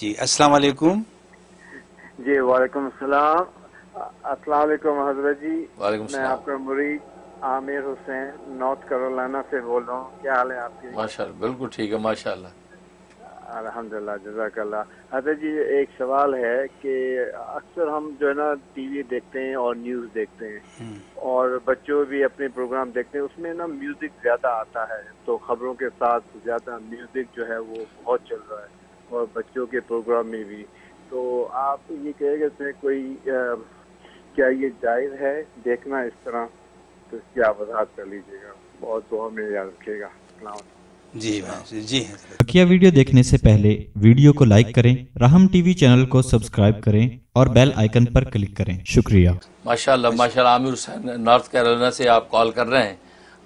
जी अस्सलाम वालेकुम जी वालेकुम सलाम अस्सलाम। वालेकुम हज़रत जी। वालेकुम मैं आपका मुरीद आमिर हुसैन नॉर्थ कैरोलिना से बोल रहा हूँ। क्या हाल है आपके? माशाल्लाह बिल्कुल ठीक है माशाल्लाह। अल्हम्दुलिल्लाह जजाकल्ला हज़रत जी एक सवाल है कि अक्सर हम जो है ना टीवी देखते हैं और न्यूज़ देखते हैं। और बच्चों भी अपने प्रोग्राम देखते हैं उसमें ना म्यूज़िक ज़्यादा आता है। तो खबरों के साथ ज़्यादा म्यूज़िक जो है वो बहुत चल रहा है। और बच्चों के प्रोग्राम में भी। तो आप ये कहेंगे से कोई अ, क्या ये जायज़ है? देखना इस तरह तो इसकी आप वजाहत कर लीजिएगा। बहुत दुआ में याद रखिएगा। वालेकुम। जी जी वीडियो देखने से पहले वीडियो को लाइक करें राहम टीवी चैनल को सब्सक्राइब करें और बेल आइकन पर क्लिक करें। शुक्रिया। माशाल्लाह माशाल्लाह आमिर हुसैन नॉर्थ कैरोलिना से आप कॉल कर रहे हैं।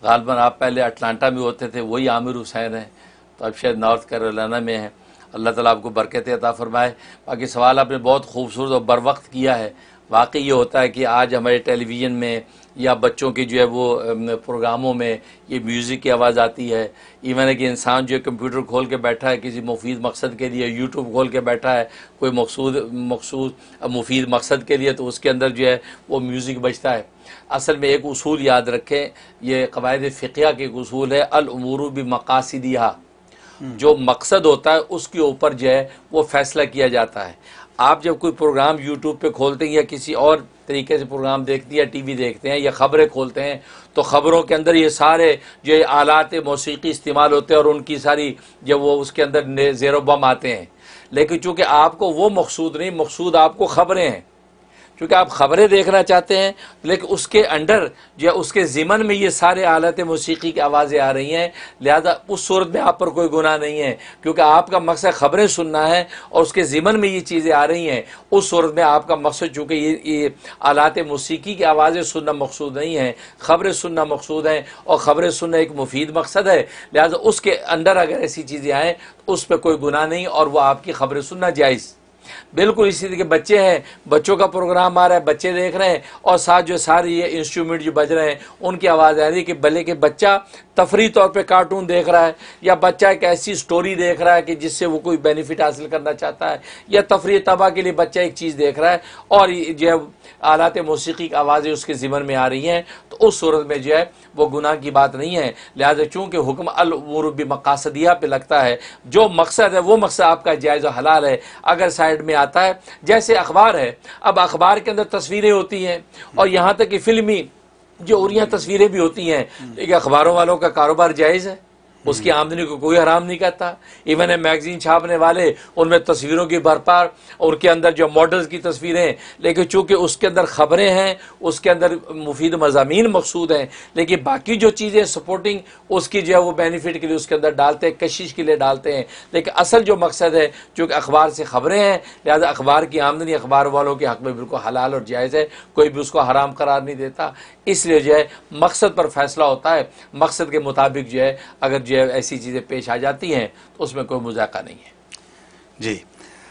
गालबन आप पहले अटलांटा में होते थे वही आमिर हुसैन हैं। तो अब शायद नॉर्थ कैरोलिना में हैं। अल्लाह ताला आपको बरकत अता फरमाए। बाकी सवाल आपने बहुत खूबसूरत और बर वक्त किया है। वाकई ये होता है कि आज हमारे टेलीविज़न में या बच्चों के जो है वो प्रोग्रामों में ये म्यूज़िक की आवाज़ आती है। इवन है कि इंसान जो है कंप्यूटर खोल के बैठा है, किसी मुफीद मकसद के लिए, यूट्यूब खोल के बैठा है, कोई मकसूद मकसूद मुफीद मकसद के लिए तो उसके अंदर जो है वो म्यूज़िक बजता है। असल में एक उसूल याद रखें, ये कवायद फ़िकिया के एक उसूल है अलमूरू भी मकासदिया जो मकसद होता है उसके ऊपर जो है वो फैसला किया जाता है। आप जब कोई प्रोग्राम यूट्यूब पे खोलते हैं या किसी और तरीके से प्रोग्राम देखते हैं या टीवी देखते हैं या ख़बरें खोलते हैं तो ख़बरों के अंदर ये सारे जो आलात मौसीकी इस्तेमाल होते हैं और उनकी सारी जब वो उसके अंदर ने- ज़ेरो बम आते हैं। लेकिन चूँकि आपको वो मकसूद नहीं, मकसूद आपको ख़बरें हैं। क्योंकि आप खबरें देखना चाहते हैं, लेकिन उसके अंडर है उसके ज़िमन में ये सारे आलत मौसीकी की आवाज़ें आ रही हैं। लिहाजा उस सूरत में आप पर कोई गुनाह नहीं है, क्योंकि आपका मकसद खबरें सुनना है और उसके ज़िमन में ये चीज़ें आ रही हैं। उस सूरत में आपका मकसद, चूँकि ये ये आलात मौसीकी की आवाज़ें सुनना मकसूद नहीं है, खबरें सुनना मकसूद हैं और खबरें सुनना एक मुफीद मकसद है। लिहाजा उसके अंडर अगर ऐसी चीज़ें आएँ तो उस पर कोई गुनाह नहीं और वह आपकी खबरें सुनना जायज़। बिल्कुल इसी तरीके बच्चे हैं, बच्चों का प्रोग्राम आ रहा है, बच्चे देख रहे हैं, और साथ जो सारे ये इंस्ट्रूमेंट जो बज रहे हैं, उनकी आवाज़ आ रही है कि भले कि बच्चा तफरी तौर पे कार्टून देख रहा है, या बच्चा एक ऐसी स्टोरी देख रहा है कि जिससे वो कोई बेनिफिट हासिल करना चाहता है, या तफरी तबाह के लिए बच्चा एक चीज़ देख रहा है, और जो है, आलात मौसीकी की आवाज़ें उसके ज़िमन में आ रही हैं तो उस सूरत में जो है, वो गुनाह की बात नहीं है। लिहाजा चूँकि हुक्म अलमूरबी मकासदिया पे लगता है, जो मकसद है, वो मकसद आपका जायज़ हलाल है, अगर साइड में आता है, जैसे अखबार है, अब अखबार के अंदर तस्वीरें होती हैं, और यहाँ तक कि फिल्मी जो और तस्वीरें भी होती हैं लेकिन अखबारों वालों का कारोबार जायज़ है? उसकी आमदनी को कोई हराम नहीं करता। इवन है मैगजीन छापने वाले, उनमें तस्वीरों की भरपार और उनके अंदर जो मॉडल्स की तस्वीरें, लेकिन चूँकि उसके अंदर खबरें हैं, उसके अंदर मुफीद मजामी मकसूद हैं, लेकिन बाकी जो चीज़ें सपोर्टिंग उसकी जो है वो बेनिफिट के लिए उसके अंदर डालते हैं, कशिश के लिए डालते हैं। लेकिन असल जो मकसद है चूँकि अखबार से खबरें हैं, लिहाजा अखबार की आमदनी अखबार वालों के हक में बिल्कुल हलाल और जायज़ है, कोई भी उसको हराम करार नहीं देता। इसलिए जो है, मकसद पर फैसला होता है। मकसद के मुताबिक जो है, अगर जो है ऐसी चीज़ें पेश आ जाती हैं तो उसमें कोई मजाका नहीं है। जी।